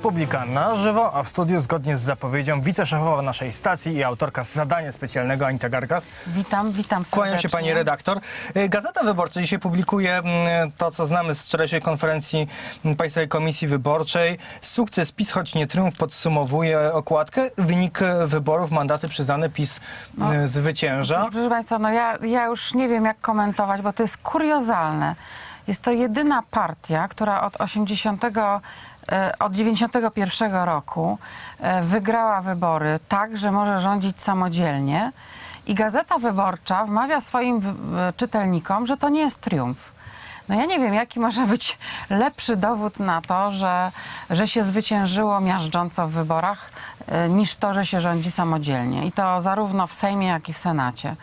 Republika na żywo, a w studiu zgodnie z zapowiedzią wiceszefowa naszej stacji i autorka zadania specjalnego Anita Gargas. Witam, witam serdecznie. Kłaniam się pani redaktor. Y, Gazeta Wyborcza dzisiaj publikuje mm, to, co znamy z wczorajszej konferencji Państwowej Komisji Wyborczej. Sukces PiS, choć nie triumf, podsumowuje okładkę. Wynik wyborów, mandaty przyznane PiS No. y, zwycięża. Proszę Państwa, no ja, ja już nie wiem, jak komentować, bo to jest kuriozalne. Jest to jedyna partia, która od 80, e, od 91 roku e, wygrała wybory tak, że może rządzić samodzielnie. I Gazeta Wyborcza wmawia swoim e, czytelnikom, że to nie jest triumf. No ja nie wiem, jaki może być lepszy dowód na to, że, że się zwyciężyło miażdżąco w wyborach, niż to, że się rządzi samodzielnie. I to zarówno w Sejmie, jak i w Senacie.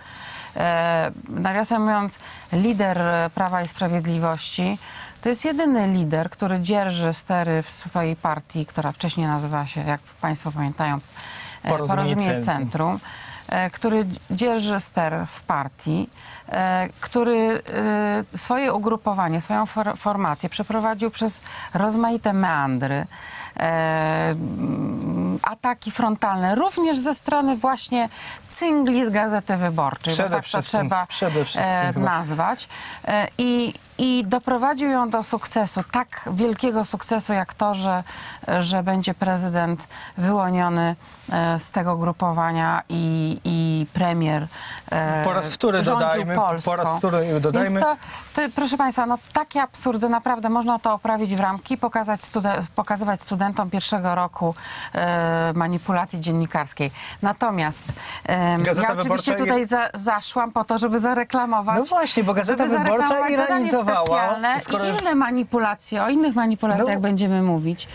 E, nawiasem mówiąc, lider Prawa i Sprawiedliwości to jest jedyny lider, który dzierży stery w swojej partii, która wcześniej nazywała się, jak Państwo pamiętają, e, Porozumienie Porozumienie Centrum. E, który dzierży ster w partii, który swoje ugrupowanie, swoją for, formację przeprowadził przez rozmaite meandry, ataki frontalne, również ze strony właśnie cyngli z Gazety Wyborczej, Przede bo tak to trzeba przede wszystkim e, nazwać. E, I, I doprowadził ją do sukcesu, tak wielkiego sukcesu jak to, że, że będzie prezydent wyłoniony e, z tego grupowania i, i premier e, Po raz wtóry dodajmy, Polską. po raz wtóry dodajmy. To, to, proszę Państwa, no takie absurdy naprawdę można to oprawić w ramki, pokazać studen- pokazywać studentom pierwszego roku e, manipulacji dziennikarskiej. Natomiast Gazeta ja oczywiście tutaj za, zaszłam po to, żeby zareklamować No właśnie, bo Gazeta Wyborcza ironizowała, i inne manipulacje. O innych manipulacjach No. będziemy mówić.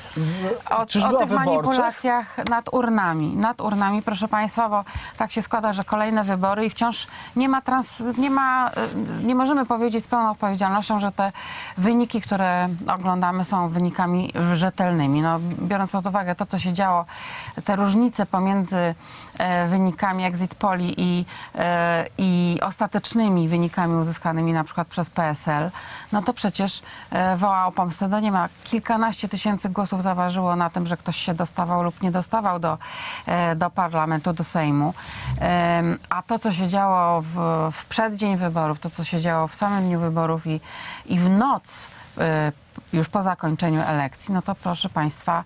O o tych wyborczych? manipulacjach nad urnami. Nad urnami, proszę Państwa, bo tak się składa, że kolejne wybory i wciąż nie ma, trans, nie ma, y, nie możemy powiedzieć z pełną odpowiedzialnością, że te wyniki, które oglądamy są wynikami rzetelnymi. No, biorąc pod uwagę to, co się działo, te różnice pomiędzy e, wynikami exit poli i, e, i ostatecznymi wynikami uzyskanymi na przykład przez PSL, no to przecież e, woła o pomstę do nieba. Kilkanaście tysięcy głosów zaważyło na tym, że ktoś się dostawał lub nie dostawał do, do parlamentu, do Sejmu. A to, co się działo w, w przeddzień wyborów, to, co się działo w samym dniu wyborów i, i w noc e, już po zakończeniu elekcji, no to proszę Państwa,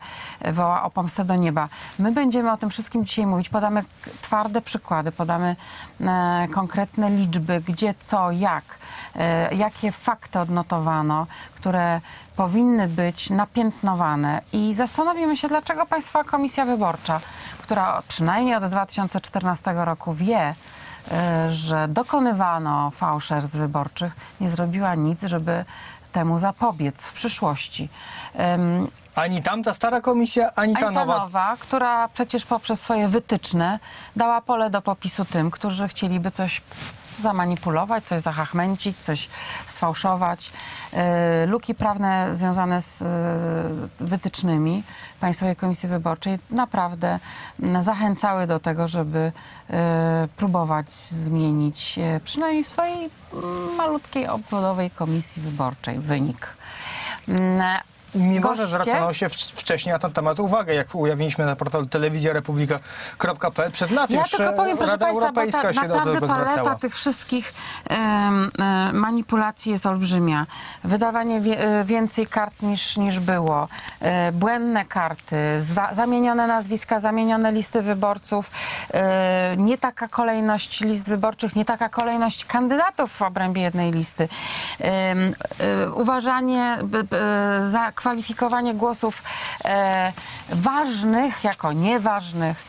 woła o pomstę do nieba. My będziemy o tym wszystkim dzisiaj mówić. Podamy twarde przykłady, podamy e, konkretne liczby, gdzie, co, jak, e, jakie fakty odnotowano, które powinny być napiętnowane i zastanowimy się, dlaczego Państwa Komisja Wyborcza, która przynajmniej od 2014 roku wie, e, że dokonywano fałszerstw wyborczych, nie zrobiła nic, żeby temu zapobiec w przyszłości. Em, Ani tamta stara komisja, ani ta Anita nowa. Nowa, która przecież poprzez swoje wytyczne dała pole do popisu tym, którzy chcieliby coś zamanipulować, coś zahachmęcić, coś sfałszować. E, luki prawne związane z e, wytycznymi Państwowej Komisji Wyborczej naprawdę zachęcały do tego, żeby e, próbować zmienić przynajmniej w swojej mm, malutkiej obwodowej komisji wyborczej wynik. Mimo, że goście- zwracano się wcz- wcześniej na ten temat uwagę, jak ujawniliśmy na portalu telewizjarepublika.pl przed laty Ja tylko e, powiem, proszę Rada Państwa, Europejska ta, się do naprawdę tego paleta tych wszystkich e, manipulacji jest olbrzymia. Wydawanie wie, e, więcej kart niż, niż było, e, błędne karty, zamienione nazwiska, zamienione listy wyborców, e, nie taka kolejność list wyborczych, nie taka kolejność kandydatów w obrębie jednej listy. E, uważanie, za kwalifikowanie głosów e, ważnych jako nieważnych,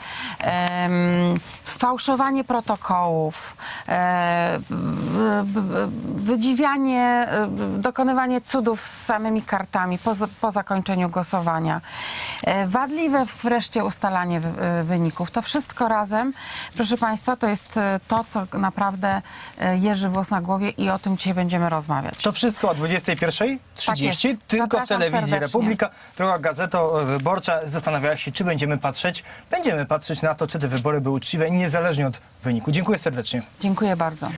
fałszowanie protokołów, e, wydziwianie, e, dokonywanie cudów z samymi kartami po, po zakończeniu głosowania, e, wadliwe wreszcie ustalanie wy- wyników. To wszystko razem, proszę Państwa, to jest to, co naprawdę jeży włos na głowie i o tym dzisiaj będziemy rozmawiać. To wszystko o 21.30, Tak jest. tylko w telewizji serdecznie. Republika. Druga gazeta wyborcza zastanawiała się, czy będziemy patrzeć. Będziemy patrzeć na to, czy te wybory były uczciwe i niezależnie od wyniku. Dziękuję serdecznie. Dziękuję bardzo.